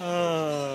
Uh.